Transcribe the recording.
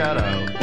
shout out.